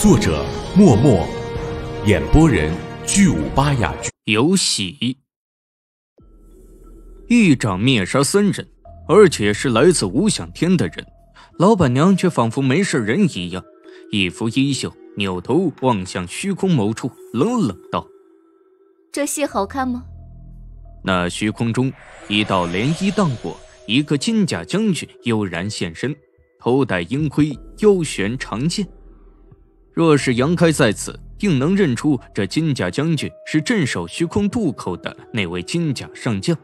作者：默默，演播人：巨武巴雅剧。有喜，一掌灭杀三人，而且是来自无想天的人。老板娘却仿佛没事人一样，一拂衣袖，扭头望向虚空某处，冷冷道：“这戏好看吗？”那虚空中，一道涟漪荡过，一个金甲将军悠然现身，头戴鹰盔，腰悬长剑。若是杨开在此，定能认出这金甲将军是镇守虚空渡口的那位金甲上将，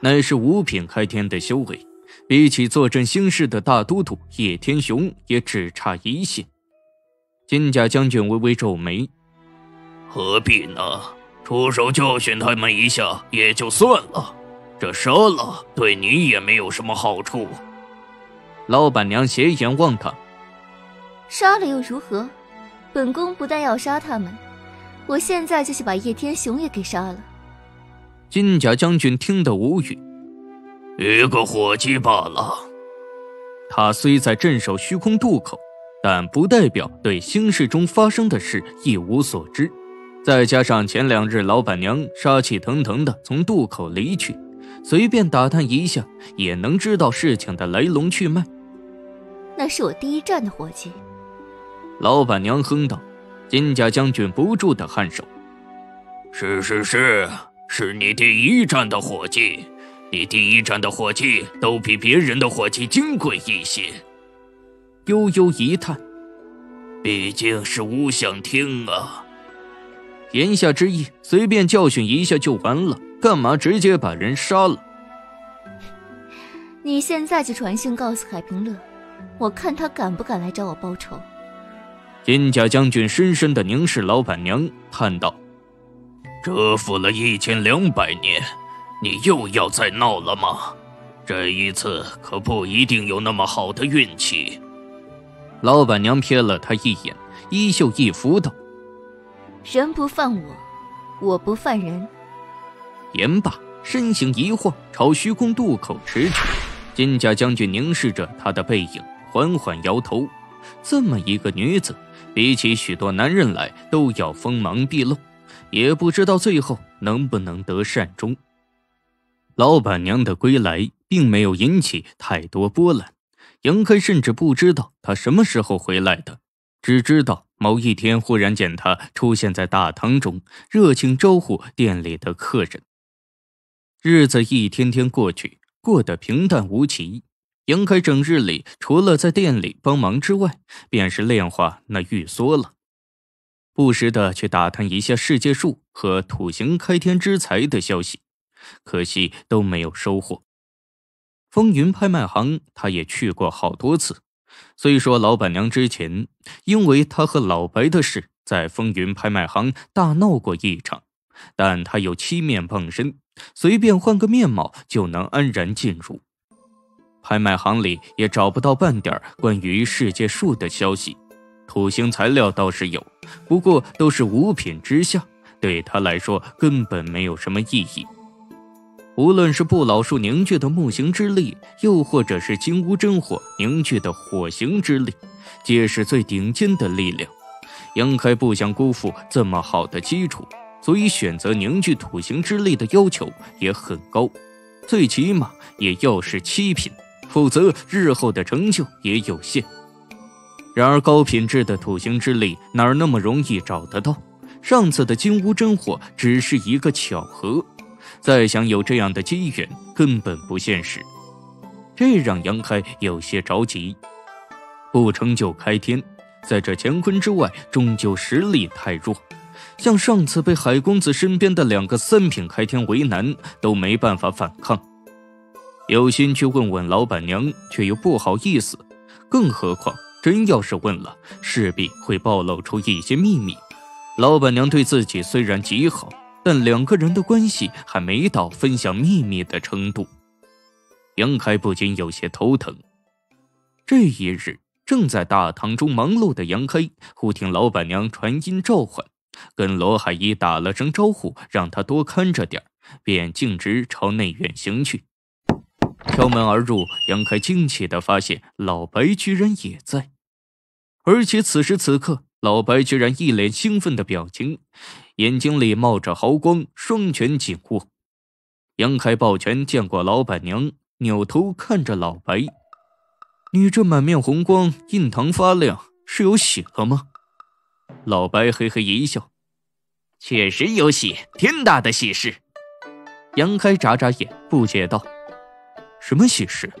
乃是五品开天的修为，比起坐镇兴市的大都督叶天雄，也只差一线。金甲将军微微皱眉：“何必呢？出手教训他们一下也就算了，这杀了对你也没有什么好处。”老板娘斜眼望他：“杀了又如何？”本宫不但要杀他们，我现在就去把叶天雄也给杀了。金甲将军听得无语，一个伙计罢了。他虽在镇守虚空渡口，但不代表对兴世中发生的事一无所知。再加上前两日老板娘杀气腾腾的从渡口离去，随便打探一下也能知道事情的来龙去脉。那是我第一站的伙计。老板娘哼道：“金甲将军不住的颔首。是是是，是你第一站的伙计，你第一站的伙计都比别人的伙计金贵一些。”悠悠一叹：“毕竟是无想听啊。”言下之意，随便教训一下就完了，干嘛直接把人杀了？你现在就传信告诉海平乐，我看他敢不敢来找我报仇。金甲将军深深的凝视老板娘，叹道：“蛰伏了一千两百年，你又要再闹了吗？这一次可不一定有那么好的运气。”老板娘瞥了他一眼，衣袖一拂道：“人不犯我，我不犯人。”言罢，身形一晃，朝虚空渡口驰去。金甲将军凝视着他的背影，缓缓摇头：“这么一个女子。”比起许多男人来，都要锋芒毕露，也不知道最后能不能得善终。老板娘的归来并没有引起太多波澜，杨开甚至不知道她什么时候回来的，只知道某一天忽然见她出现在大堂中，热情招呼店里的客人。日子一天天过去，过得平淡无奇。杨开整日里除了在店里帮忙之外，便是炼化那玉梭了，不时的去打探一下世界树和土行开天之财的消息，可惜都没有收获。风云拍卖行他也去过好多次，虽说老板娘之前因为他和老白的事在风云拍卖行大闹过一场，但他有七面傍身，随便换个面貌就能安然进入。拍卖行里也找不到半点关于世界树的消息，土星材料倒是有，不过都是五品之下，对他来说根本没有什么意义。无论是不老树凝聚的木形之力，又或者是金乌真火凝聚的火形之力，皆是最顶尖的力量。杨开不想辜负这么好的基础，所以选择凝聚土形之力的要求也很高，最起码也要是七品。否则，日后的成就也有限。然而，高品质的土星之力哪儿那么容易找得到？上次的金乌真火只是一个巧合，再想有这样的机缘根本不现实。这让杨开有些着急。不成就开天，在这乾坤之外，终究实力太弱。像上次被海公子身边的两个三品开天为难，都没办法反抗。有心去问问老板娘，却又不好意思，更何况真要是问了，势必会暴露出一些秘密。老板娘对自己虽然极好，但两个人的关系还没到分享秘密的程度。杨开不禁有些头疼。这一日，正在大堂中忙碌的杨开，忽听老板娘传音召唤，跟罗海一打了声招呼，让他多看着点便径直朝内院行去。敲门而入，杨开惊奇的发现老白居然也在，而且此时此刻老白居然一脸兴奋的表情，眼睛里冒着豪光，双拳紧握。杨开抱拳见过老板娘，扭头看着老白：“你这满面红光，印堂发亮，是有喜了吗？”老白嘿嘿一笑：“确实有喜，天大的喜事。”杨开眨眨眼，不解道：“什么喜事？”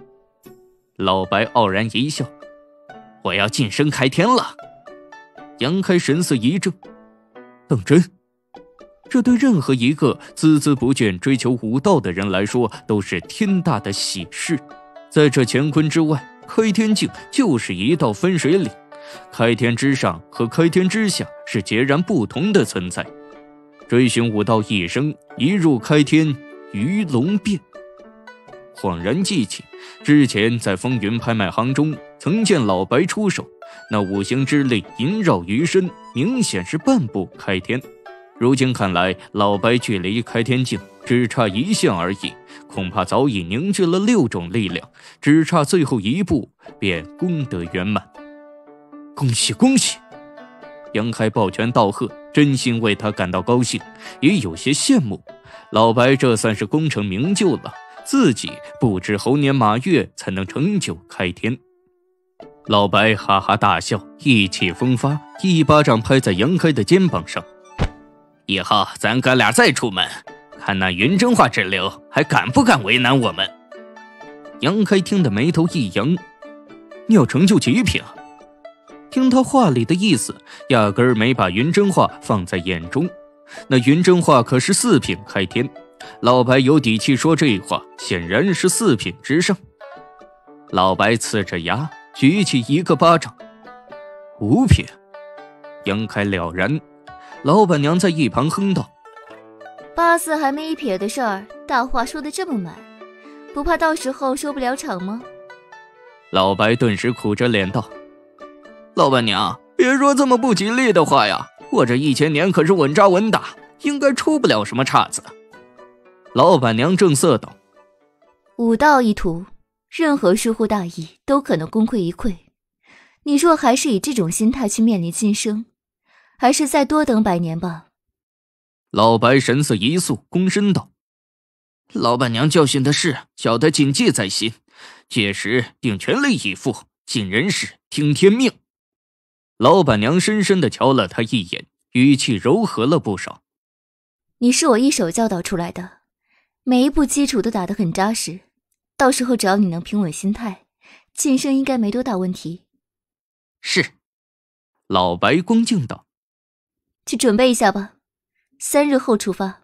老白傲然一笑：“我要晋升开天了。”杨开神色一怔：“当真？”这对任何一个孜孜不倦追求武道的人来说，都是天大的喜事。在这乾坤之外，开天境就是一道分水岭，开天之上和开天之下是截然不同的存在。追寻武道一生，一入开天，鱼龙变。恍然记起，之前在风云拍卖行中曾见老白出手，那五行之力萦绕于身，明显是半步开天。如今看来，老白距离开天境只差一线而已，恐怕早已凝聚了六种力量，只差最后一步便功德圆满。恭喜恭喜！杨开抱拳道贺，真心为他感到高兴，也有些羡慕。老白这算是功成名就了，自己不知猴年马月才能成就开天。老白哈哈大笑，意气风发，一巴掌拍在杨开的肩膀上。以后咱哥俩再出门，看那云真话之流还敢不敢为难我们？杨开听得眉头一扬：“你要成就极品？”听他话里的意思，压根儿没把云真话放在眼中。那云真话可是四品开天，老白有底气说这话，显然是四品之上。老白呲着牙举起一个巴掌：“五品！”杨开了然。老板娘在一旁哼道：“八字还没一撇的事儿，大话说的这么满，不怕到时候收不了场吗？”老白顿时苦着脸道：“老板娘，别说这么不吉利的话呀！我这一千年可是稳扎稳打，应该出不了什么岔子。”老板娘正色道：“武道一途，任何疏忽大意都可能功亏一篑。你若还是以这种心态去面临晋升，”还是再多等百年吧。老白神色一肃，躬身道：“老板娘教训的是，小的谨记在心，届时定全力以赴，尽人事，听天命。”老板娘深深的瞧了他一眼，语气柔和了不少：“你是我一手教导出来的，每一步基础都打得很扎实，到时候只要你能平稳心态，晋升应该没多大问题。”是。老白恭敬道。去准备一下吧，三日后出发。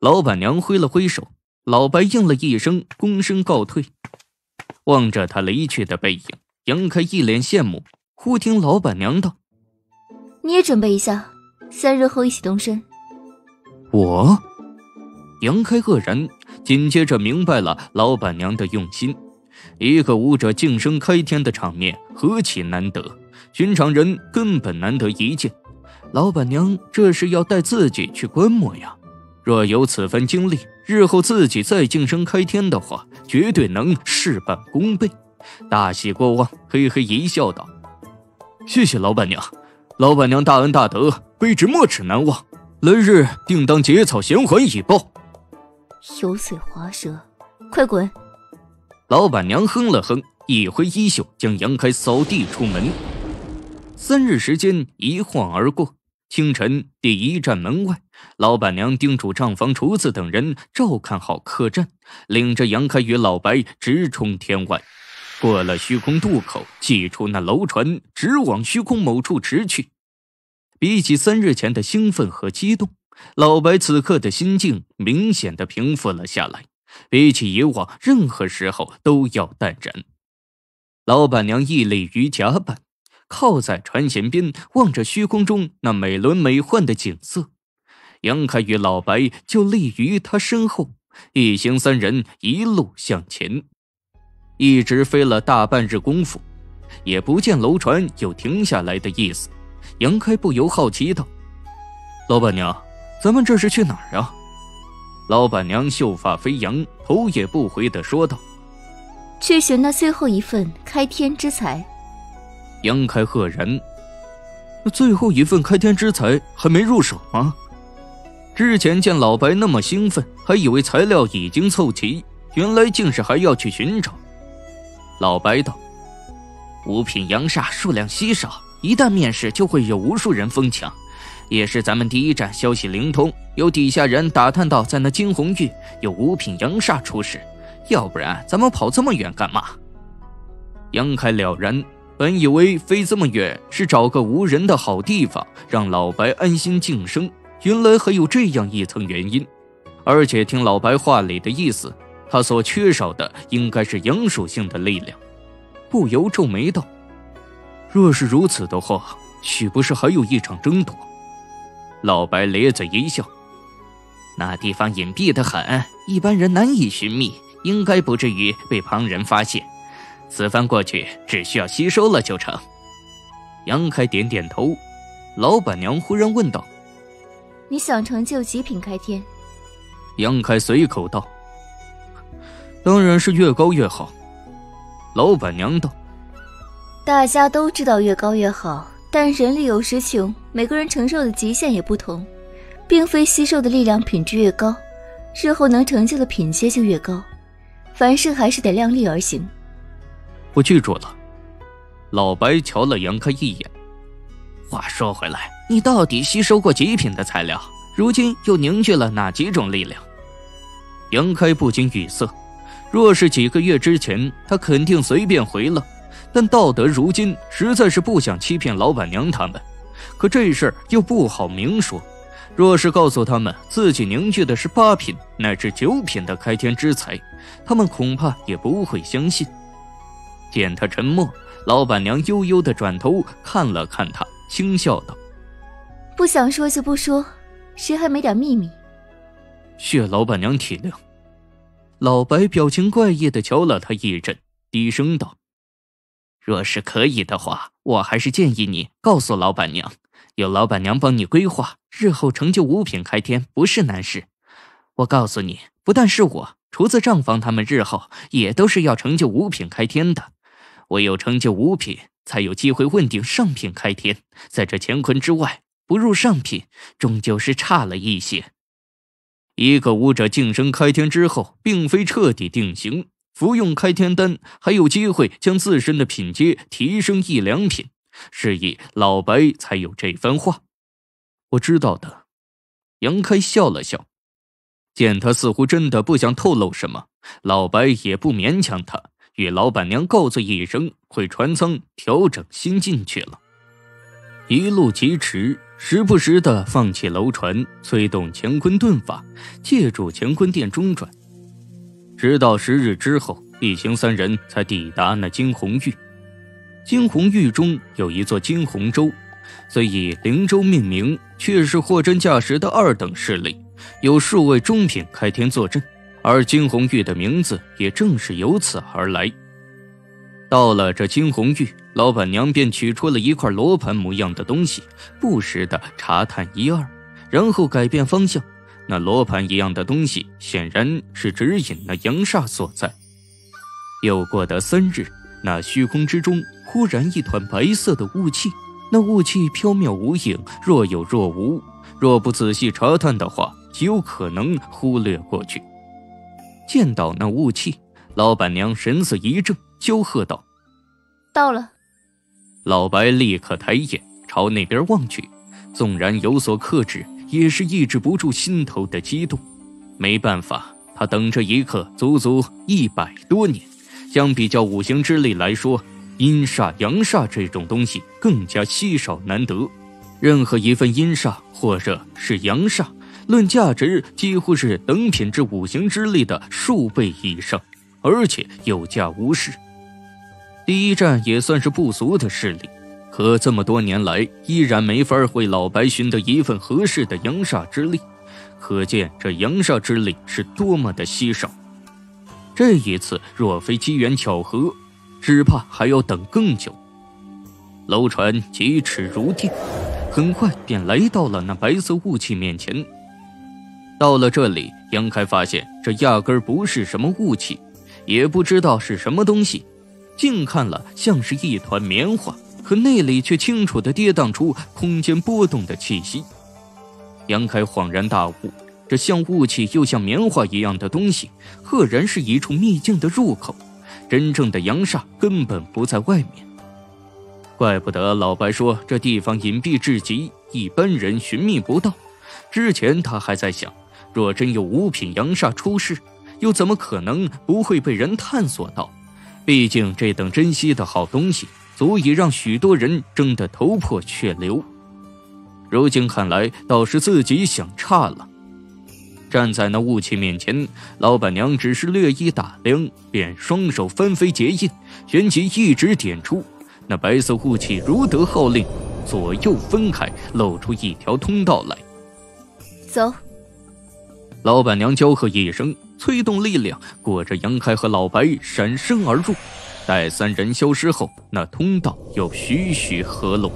老板娘挥了挥手，老白应了一声，躬身告退。望着他离去的背影，杨开一脸羡慕。忽听老板娘道：“你也准备一下，三日后一起动身。”我，杨开愕然，紧接着明白了老板娘的用心。一个武者晋升开天的场面何其难得，寻常人根本难得一见。老板娘这是要带自己去观摩呀！若有此番经历，日后自己再晋升开天的话，绝对能事半功倍。大喜过望，嘿嘿一笑道：“谢谢老板娘，老板娘大恩大德，卑职没齿难忘。来日定当结草衔环以报。”油嘴滑舌，快滚！老板娘哼了哼，一挥衣袖，将杨开扫地出门。三日时间一晃而过。清晨第一站门外，老板娘叮嘱账房厨子等人照看好客栈，领着杨开与老白直冲天外，过了虚空渡口，祭出那楼船，直往虚空某处驰去。比起三日前的兴奋和激动，老白此刻的心境明显的平复了下来，比起以往任何时候都要淡然。老板娘屹立于甲板。靠在船舷边，望着虚空中那美轮美奂的景色，杨开与老白就立于他身后，一行三人一路向前，一直飞了大半日功夫，也不见楼船有停下来的意思。杨开不由好奇道：“老板娘，咱们这是去哪儿啊？”老板娘秀发飞扬，头也不回的说道：“去寻那最后一份开天之财。”杨开赫然，那最后一份开天之财还没入手吗？之前见老白那么兴奋，还以为材料已经凑齐，原来竟是还要去寻找。老白道：“五品阳煞数量稀少，一旦面世就会有无数人疯抢。也是咱们第一站消息灵通，有底下人打探到在那金鸿域有五品阳煞出世，要不然咱们跑这么远干嘛？”杨开了然，本以为飞这么远是找个无人的好地方，让老白安心静生。原来还有这样一层原因，而且听老白话里的意思，他所缺少的应该是阳属性的力量，不由皱眉道：“若是如此的话，岂不是还有一场争夺？”老白咧嘴一笑：“那地方隐蔽的很，一般人难以寻觅，应该不至于被旁人发现。此番过去，只需要吸收了就成。”杨开点点头，老板娘忽然问道。你想成就极品开天？杨开随口道：“当然是越高越好。”老板娘道：“大家都知道越高越好，但人力有时穷，每个人承受的极限也不同，并非吸收的力量品质越高，日后能成就的品阶就越高。凡事还是得量力而行。”我记住了。老白瞧了杨开一眼。话说回来。你到底吸收过极品的材料？如今又凝聚了哪几种力量？杨开不禁语塞。若是几个月之前，他肯定随便回了。但道德如今实在是不想欺骗老板娘他们。可这事儿又不好明说。若是告诉他们自己凝聚的是八品乃至九品的开天之才，他们恐怕也不会相信。见他沉默，老板娘悠悠地转头看了看他，轻笑道。不想说就不说，谁还没点秘密？谢老板娘体谅。老白表情怪异的瞧了他一阵，低声道：“若是可以的话，我还是建议你告诉老板娘，有老板娘帮你规划，日后成就五品开天不是难事。我告诉你，不但是我，厨子账房他们日后也都是要成就五品开天的。唯有成就五品，才有机会问鼎上品开天。在这乾坤之外。”不入上品，终究是差了一些。一个武者晋升开天之后，并非彻底定型，服用开天丹还有机会将自身的品阶提升一两品，是以老白才有这番话。我知道的。杨开笑了笑，见他似乎真的不想透露什么，老白也不勉强他，与老板娘告罪一声，回船舱调整心境去了。一路疾驰。时不时的放弃楼船，催动乾坤遁法，借助乾坤殿中转。直到十日之后，一行三人才抵达那惊鸿域。惊鸿域中有一座惊鸿洲，虽以灵州命名，却是货真价实的二等势力，有数位中品开天坐镇，而惊鸿域的名字也正是由此而来。到了这惊鸿域，老板娘便取出了一块罗盘模样的东西，不时的查探一二，然后改变方向。那罗盘一样的东西，显然是指引那阳煞所在。又过得三日，那虚空之中忽然一团白色的雾气，那雾气飘渺无影，若有若无。若不仔细查探的话，极有可能忽略过去。见到那雾气，老板娘神色一怔。娇喝道：“到了。”老白立刻抬眼朝那边望去，纵然有所克制，也是抑制不住心头的激动。没办法，他等这一刻足足一百多年。相比较五行之力来说，阴煞、阳煞这种东西更加稀少难得。任何一份阴煞或者是阳煞，论价值几乎是等品质五行之力的数倍以上，而且有价无市。第一战也算是不俗的势力，可这么多年来依然没法为老白寻得一份合适的阳煞之力，可见这阳煞之力是多么的稀少。这一次若非机缘巧合，只怕还要等更久。楼船疾驰如电，很快便来到了那白色雾气面前。到了这里，杨开发现这压根不是什么雾气，也不知道是什么东西。近看了，像是一团棉花，可内里却清楚地跌宕出空间波动的气息。杨开恍然大悟，这像雾气又像棉花一样的东西，赫然是一处秘境的入口。真正的阳煞根本不在外面，怪不得老白说这地方隐蔽至极，一般人寻觅不到。之前他还在想，若真有五品阳煞出世，又怎么可能不会被人探索到？毕竟这等珍稀的好东西，足以让许多人争得头破血流。如今看来，倒是自己想差了。站在那雾气面前，老板娘只是略一打量，便双手翻飞结印，旋即一指点出，那白色雾气如得号令，左右分开，露出一条通道来。走！老板娘娇喝一声，催动力量，裹着杨开和老白闪身而入。待三人消失后，那通道又徐徐合拢，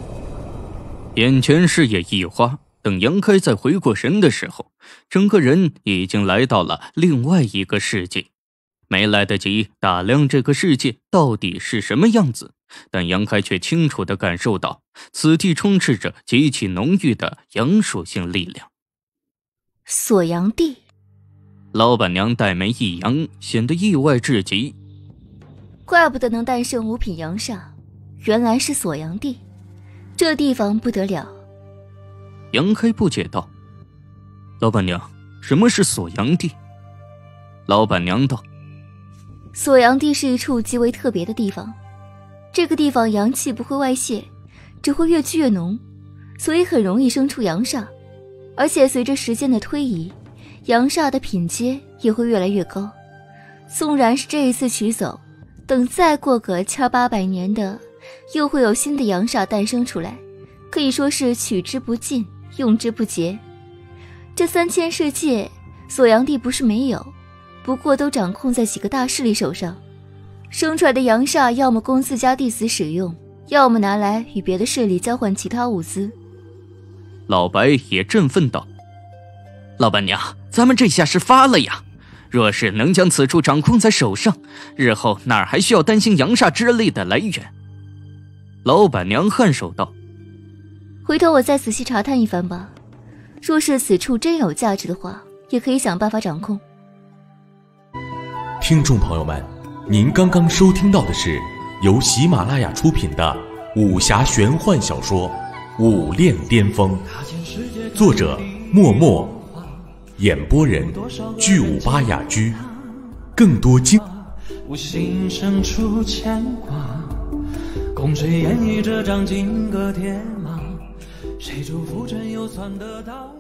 眼前视野一花。等杨开再回过神的时候，整个人已经来到了另外一个世界，没来得及打量这个世界到底是什么样子，但杨开却清楚地感受到，此地充斥着极其浓郁的阳属性力量。锁阳地，老板娘黛眉一扬，显得意外至极。怪不得能诞生五品阳煞，原来是锁阳地，这地方不得了。杨开不解道：“老板娘，什么是锁阳地？”老板娘道：“锁阳地是一处极为特别的地方，这个地方阳气不会外泄，只会越聚越浓，所以很容易生出阳煞。而且随着时间的推移，阳煞的品阶也会越来越高。纵然是这一次取走，等再过个千八百年的，又会有新的阳煞诞生出来，可以说是取之不尽。”用之不竭。这三千世界，锁阳地不是没有，不过都掌控在几个大势力手上。生出来的阳煞，要么供自家弟子使用，要么拿来与别的势力交换其他物资。老白也振奋道：“老板娘，咱们这下是发了呀！若是能将此处掌控在手上，日后哪还需要担心阳煞之力的来源？”老板娘颔首道。回头我再仔细查探一番吧。若是此处真有价值的话，也可以想办法掌控。听众朋友们，您刚刚收听到的是由喜马拉雅出品的武侠玄幻小说《武炼巅峰》，作者默默，演播人巨武巴雅居。更多精。无心深处牵挂，共谁演绎这张金戈铁马？谁祝福真又算得到？